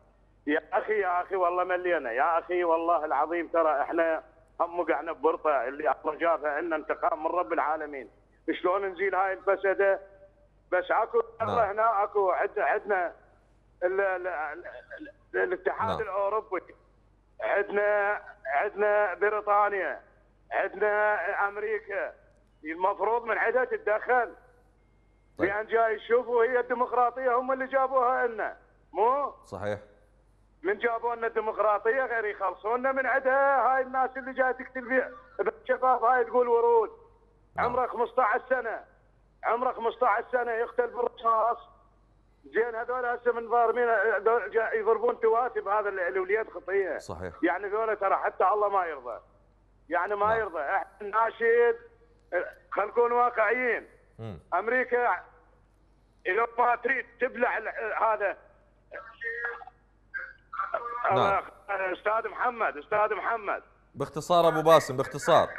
يا أخي يا أخي والله ملينا. يا أخي والله العظيم ترى إحنا هم وقعنا بورطه اللي الله جابها عندنا انتقام من رب العالمين. شلون نزيل هاي الفسدة؟ بس أكو نعم. هنا أكو عندنا عندنا الاتحاد نعم. الأوروبي. عندنا عندنا بريطانيا. عندنا أمريكا. المفروض من عندها تتدخل. طيب. لأن جاي يشوفوا هي الديمقراطية هم اللي جابوها لنا. مو؟ صحيح. من جابوا لنا الديمقراطية غير يخلصونا من عندها. هاي الناس اللي جاية تقتل بالشباب هاي تقول ورود. نعم. عمره 15 سنة. عمره 15 سنة يقتل بالرصاص زين هذول هسه من هذول جا- يضربون تواتي بهذا ال- الوليد خطيه صحيح. يعني ذولا ترى حتى الله ما يرضى. يعني ما نعم. يرضى. إحنا الناشد خلينا نكون واقعيين. مم. أمريكا إذا ما تريد تبلع هذا. نعم. أستاذ محمد أستاذ محمد. باختصار أبو باسم باختصار.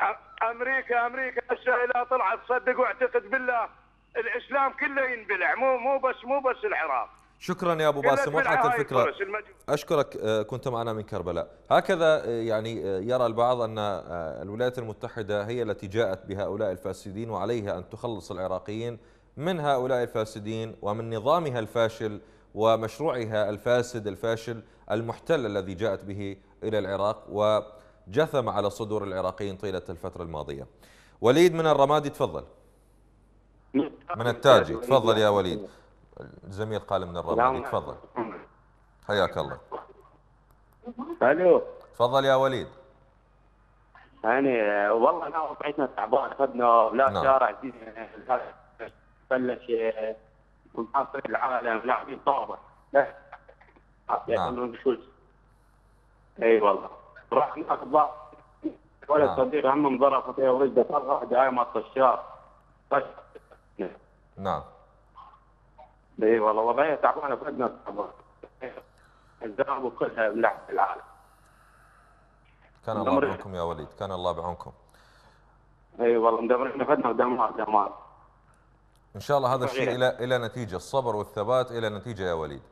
أمريكا أمريكا هسه إذا طلعت تصدق واعتقد بالله. الإسلام كله ينبلع. مو مو بس مو بس العراق. شكرا يا أبو باسم وضحت الفكرة. أشكرك آه، كنت معنا من كربلاء. هكذا آه، يعني آه، يرى البعض آه، الولايات المتحدة هي التي جاءت بهؤلاء الفاسدين وعليها أن تخلص العراقيين من هؤلاء الفاسدين ومن نظامها الفاشل ومشروعها الفاسد الفاشل المحتل الذي جاءت به إلى العراق وجثم على صدور العراقيين طيلة الفترة الماضية. وليد من الرمادي تفضل. من التاجي. تفضل يا وليد. الزميل قال من الرمادي تفضل. حياك الله. ألو. تفضل يا وليد. يعني والله انا وضعيتنا تعبان اخذنا بلا نعم. شارع بلش آه، محاصر العالم لاعبين طابة. لا. نعم. شو إي والله. راح ضاع ولد نعم. صديق هم انضرب فيها ولده طلع جاي مع الطشار نعم. اي والله وضعيه تعبانة تعبان الذهب كلها بلعب العالم. كان الله بعونكم يا وليد كان الله بعونكم. اي والله مدمرين فدنا دمار دمار إن شاء الله هذا الشيء. إلى إلى نتيجة الصبر والثبات إلى نتيجة يا وليد.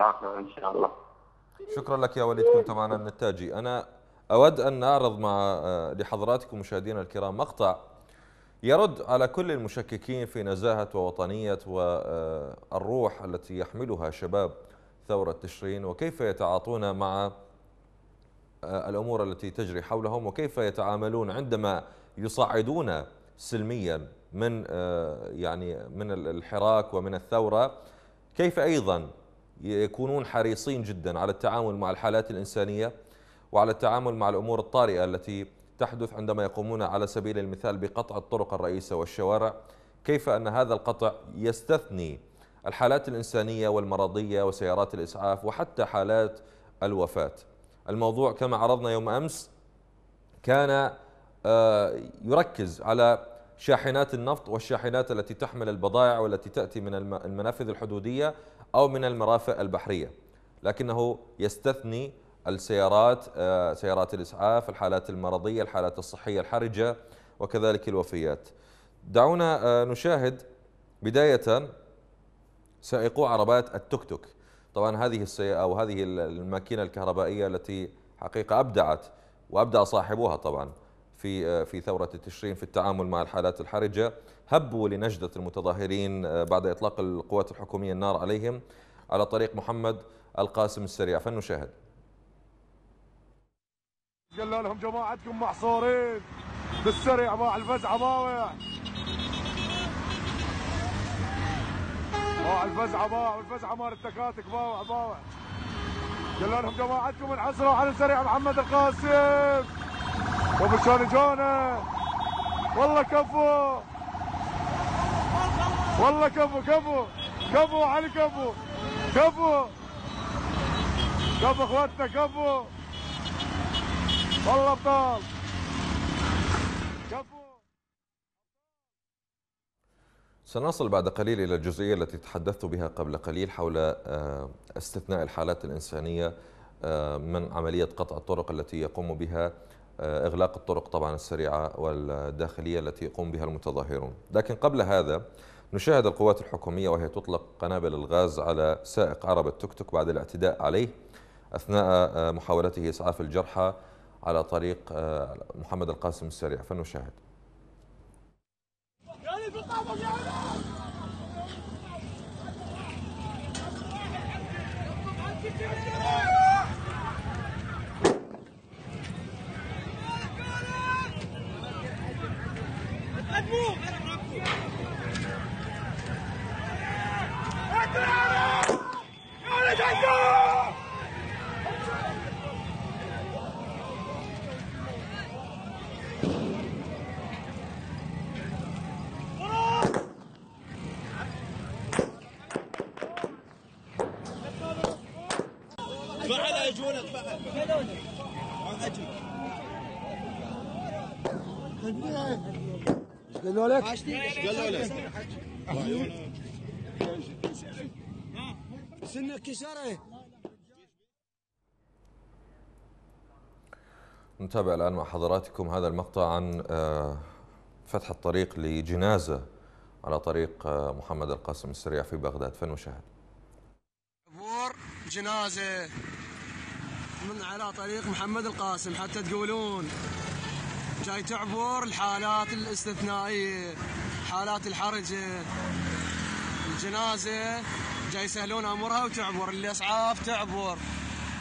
آخر إن شاء الله. شكرا لك يا وليد كنت معنا من التاجي. أنا أود أن نعرض مع آه، لحضراتكم مشاهدينا الكرام مقطع يرد على كل المشككين في نزاهة ووطنية والروح التي يحملها شباب ثورة تشرين وكيف يتعاطون مع الأمور التي تجري حولهم وكيف يتعاملون عندما يصعدون سلميا من يعني من الحراك ومن الثورة؟ كيف أيضا يكونون حريصين جدا على التعامل مع الحالات الإنسانية وعلى التعامل مع الأمور الطارئة التي تحدث عندما يقومون على سبيل المثال بقطع الطرق الرئيسة والشوارع كيف أن هذا القطع يستثني الحالات الإنسانية والمرضية وسيارات الإسعاف وحتى حالات الوفاة؟ الموضوع كما عرضنا يوم أمس كان آه، يركز على شاحنات النفط والشاحنات التي تحمل البضائع والتي تأتي من الم- المنافذ الحدودية أو من المرافق البحرية لكنه يستثني السيارات آه، سيارات الإسعاف الحالات المرضية الحالات الصحية الحرجة وكذلك الوفيات. دعونا آه، نشاهد بداية سائقو عربات التوك توك. طبعا هذه السيارة أو هذه الماكينة الكهربائية التي حقيقة أبدعت وأبدع صاحبوها طبعا في في ثورة تشرين في التعامل مع الحالات الحرجة. هبوا لنجدة المتظاهرين بعد إطلاق القوات الحكومية النار عليهم على طريق محمد القاسم السريع. فلنشاهد. قال لهم جماعتكم محصورين بالسريع مع الفزعه باوع باوع الفزعه باوع الفزعه مال التكاتك باوع باوع قال لهم جماعتكم انحصروا على السريع محمد القاسم. وأبو شلون جونا والله كفو. والله كفو كفو. كفو علي كفو. كفو. كفو أخواتنا كفو. والله سنصل بعد قليل إلى الجزئية التي تحدثت بها قبل قليل حول آه، استثناء الحالات الإنسانية آه، من عملية قطع الطرق التي يقوم بها آه، إغلاق الطرق طبعا السريعة والداخلية التي يقوم بها المتظاهرون. لكن قبل هذا نشاهد القوات الحكومية وهي تطلق قنابل الغاز على سائق عربة توك توك بعد الاعتداء عليه أثناء محاولته إسعاف الجرحى على طريق آه، محمد القاسم السريع. إيش قالوا لك؟ إيش قالوا لك؟ سنك كسره نتابع الآن مع حضراتكم هذا المقطع عن آه، فتح الطريق لجنازة على طريق آه، محمد القاسم السريع في بغداد فلنشاهد عبور جنازة من على طريق محمد القاسم حتى تقولون جاي تعبر الحالات الاستثنائية حالات الحرجة الجنازة جاي يسهلون أمرها وتعبر اللي إسعاف تعبر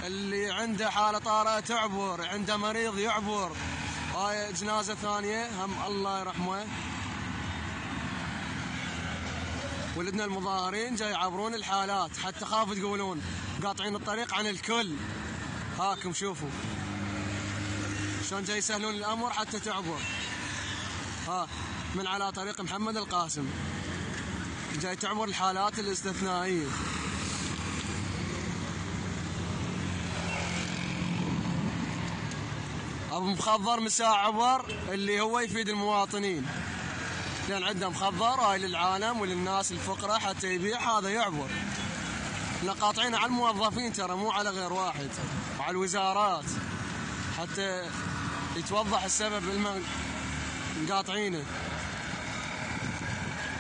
اللي عنده حالة طارئة تعبر عنده مريض يعبر هاي جنازة ثانية هم الله يرحمه. ولدنا المظاهرين جاي يعبرون الحالات حتى خافوا تقولون قاطعين الطريق عن الكل. هاكم شوفوا. شلون جاي يسهلون الأمر حتى تعبر ها من على طريق محمد القاسم. جاي تعبر الحالات الاستثنائية. أبو مخضر مساء عبر اللي هو يفيد المواطنين. لأن عنده مخضر هاي للعالم وللناس الفقراء حتى يبيع هذا يعبر. إحنا قاطعين على الموظفين ترى مو على غير واحد. وعلى الوزارات. حتى يتوضح السبب اللي مقاطعينه.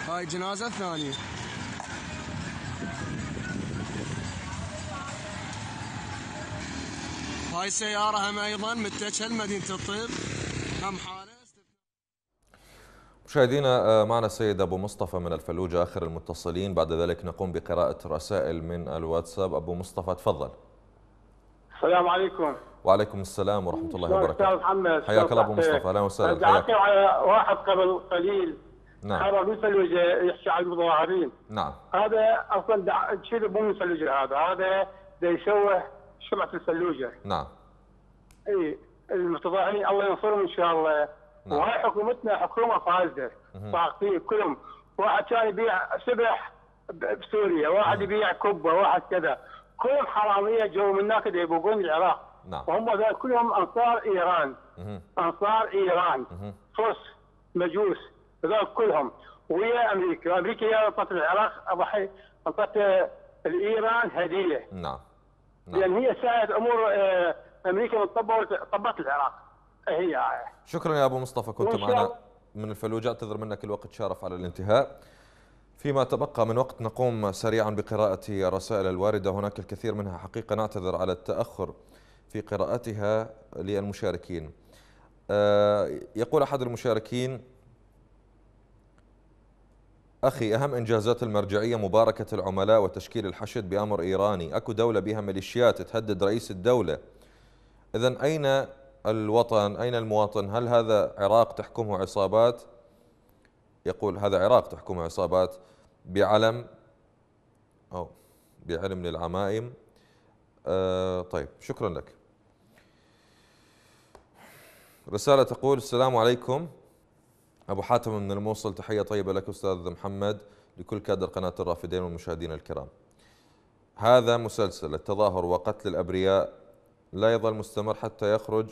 هاي الجنازة الثانية. هاي السيارة هم أيضا متجهة لمدينة الطب هم حالة مشاهدينا آه، معنا السيد أبو مصطفى من الفلوجة آخر المتصلين. بعد ذلك نقوم بقراءة رسائل من الواتساب. أبو مصطفى تفضل. السلام عليكم. وعليكم السلام ورحمة الله وبركاته. أستاذ محمد حياك الله أبو مصطفى. أهلا وسهلا. حياك. على واحد قبل قليل. نعم. خرج مثل يحكي على المظاهرين. نعم. هذا أصلا دع... شيء مو من الفلوجه هذا. هذا دا يشوه شمعة الفلوجة. نعم. إي المتظاهرين الله ينصرهم إن شاء الله. نعم. وهاي حكومتنا حكومة فاسده ساقطين كلهم. واحد كان يبيع سبح بسوريا واحد يبيع كبه واحد كذا. كلهم حرامية جو من هناك يبوقون العراق. نعم. وهم كلهم أنصار إيران. أنصار إيران. فرس مجوس هذول كلهم. ويا أمريكا. أمريكا هي اعطت العراق أضحي اعطت الإيران هدية. نعم. لأن هي ساعد أمور آه، أمريكا طبت العراق. هي. شكرا يا أبو مصطفى كنت معنا من الفلوجة أعتذر منك الوقت شارف على الانتهاء. فيما تبقى من وقت نقوم سريعا بقراءة الرسائل الواردة. هناك الكثير منها حقيقة. نعتذر على التأخر في قراءتها للمشاركين. آه، يقول أحد المشاركين أخي أهم إنجازات المرجعية مباركة العملاء وتشكيل الحشد بأمر إيراني. أكو دولة بها ميليشيات تهدد رئيس الدولة. إذا أين الوطن أين المواطن؟ هل هذا عراق تحكمه عصابات؟ يقول هذا عراق تحكمه عصابات بعلم أو بعلم للعمائم. آه طيب شكرا لك. رسالة تقول السلام عليكم. أبو حاتم من الموصل تحية طيبة لك أستاذ محمد لكل كادر قناة الرافدين والمشاهدين الكرام. هذا مسلسل التظاهر وقتل الأبرياء لا يظل مستمر حتى يخرج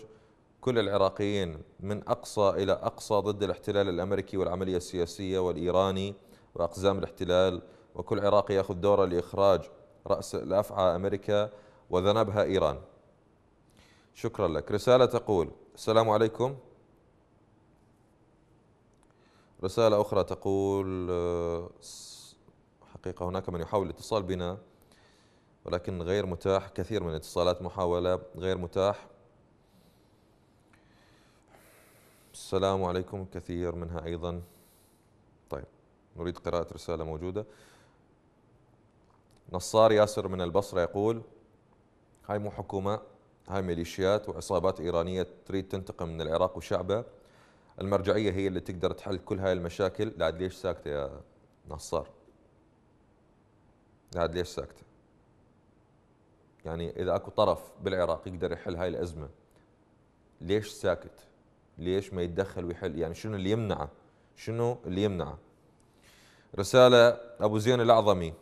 كل العراقيين من أقصى إلى أقصى ضد الاحتلال الأمريكي والعملية السياسية والإيراني وأقزام الاحتلال وكل عراقي يأخذ دوره لإخراج رأس الأفعى أمريكا وذنبها إيران. شكرا لك. رسالة تقول السلام عليكم. رسالة أخرى تقول حقيقة هناك من يحاول الاتصال بنا ولكن غير متاح كثير من الاتصالات محاولة غير متاح. السلام عليكم كثير منها أيضا. طيب نريد قراءة رسالة موجودة. نصار ياسر من البصرة يقول هاي مو حكومة هاي ميليشيات وعصابات إيرانية تريد تنتقم من العراق وشعبه المرجعية هي اللي تقدر تحل كل هاي المشاكل. لعد ليش ساكتة يا نصار؟ لعد ليش ساكتة؟ يعني إذا أكو طرف بالعراق يقدر يحل هاي الأزمة ليش ساكت؟ ليش ما يتدخل ويحل؟ يعني شنو اللي يمنعه؟ شنو اللي يمنعه؟ رسالة أبو زين الأعظمي.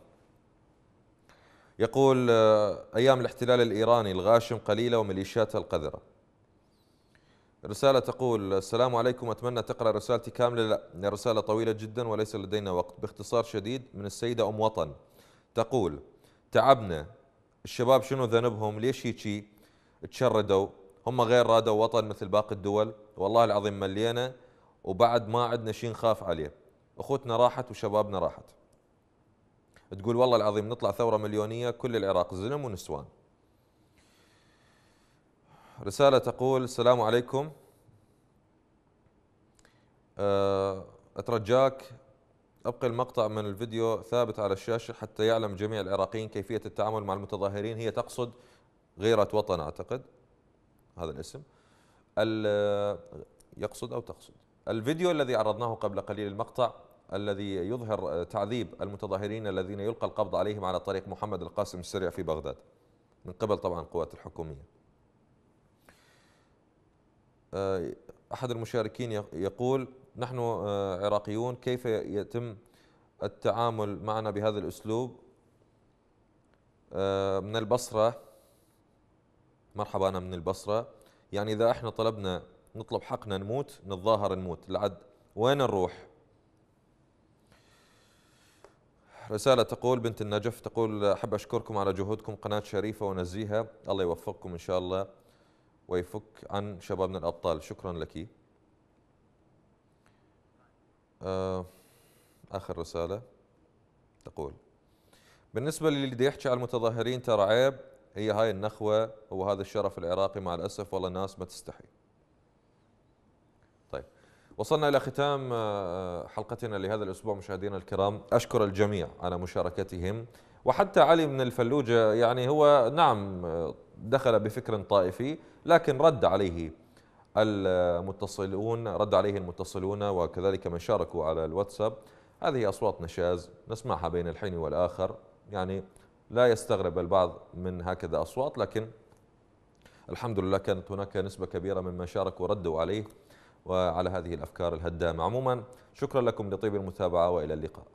يقول آه، أيام الاحتلال الإيراني الغاشم قليلة وميليشياتها القذرة. رسالة تقول السلام عليكم أتمنى تقرأ رسالتي كاملة. لا رسالة طويلة جدا وليس لدينا وقت. باختصار شديد من السيدة أم وطن. تقول تعبنا. الشباب شنو ذنبهم؟ ليش هيجي؟ تشردوا. هم غير رادوا وطن مثل باقي الدول. والله العظيم ملينا وبعد ما عندنا شيء نخاف عليه. أخوتنا راحت وشبابنا راحت. تقول والله العظيم نطلع ثورة مليونية كل العراق زلم ونسوان. رسالة تقول السلام عليكم. أه، أترجاك أبقي المقطع من الفيديو ثابت على الشاشة حتى يعلم جميع العراقيين كيفية التعامل مع المتظاهرين. هي تقصد غيرة وطن أعتقد. هذا الاسم. يقصد أو تقصد. الفيديو الذي عرضناه قبل قليل المقطع الذي يظهر تعذيب المتظاهرين الذين يلقى القبض عليهم على طريق محمد القاسم السريع في بغداد من قبل طبعا القوات الحكومية. آه، أحد المشاركين يقول نحن آه، عراقيون كيف يتم التعامل معنا بهذا الأسلوب؟ آه، من البصرة مرحبا أنا من البصرة. يعني إذا إحنا طلبنا نطلب حقنا نموت نتظاهر نموت. لعد وين نروح؟ رسالة تقول بنت النجف تقول أحب أشكركم على جهودكم قناة شريفة ونزيهة. الله يوفقكم إن شاء الله ويفك عن شبابنا الأبطال. شكرا لك. آه، آخر رسالة تقول بالنسبة للي يحكي على المتظاهرين ترى عيب. هي هاي النخوة وهذا الشرف العراقي مع الأسف والله الناس ما تستحي. طيب. وصلنا إلى ختام آه، حلقتنا لهذا الأسبوع مشاهدينا الكرام. أشكر الجميع على مشاركتهم. وحتى علي من الفلوجة يعني هو نعم دخل بفكر طائفي لكن رد عليه المتصلون رد عليه المتصلون وكذلك من شاركوا على الواتساب. هذه أصوات نشاز نسمعها بين الحين والآخر. يعني لا يستغرب البعض من هكذا أصوات لكن الحمد لله كانت هناك نسبة كبيرة ممن شاركوا وردوا عليه وعلى هذه الأفكار الهدامة. عموما شكرا لكم لطيب المتابعة وإلى اللقاء.